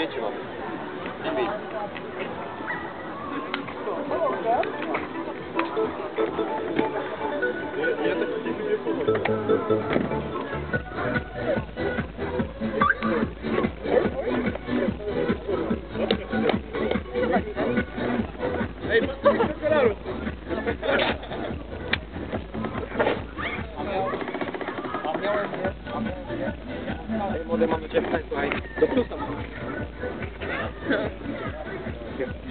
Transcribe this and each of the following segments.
dzieci mamy. Lepiej. Ja tak nie podoba. Młode mamy ciepłe, słuchaj. Do plusa.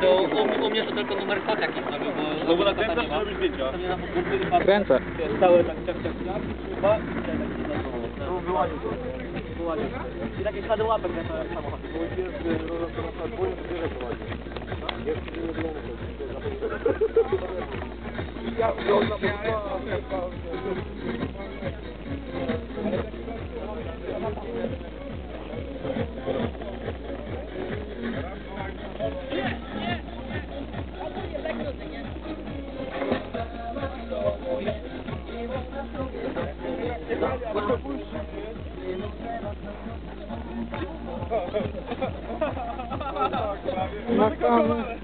To u, u mnie to tylko numer kod jakiś zrobił, bo... No bo kota nakręcasz, nie ma. robisz zdjęcia. To nie na. Kręcę. Całe tak ciach, ciach, ciach, chyba. No, wyłaził. Wyłaził. I takie ślady łapek na to jak samochód. Na kamerę.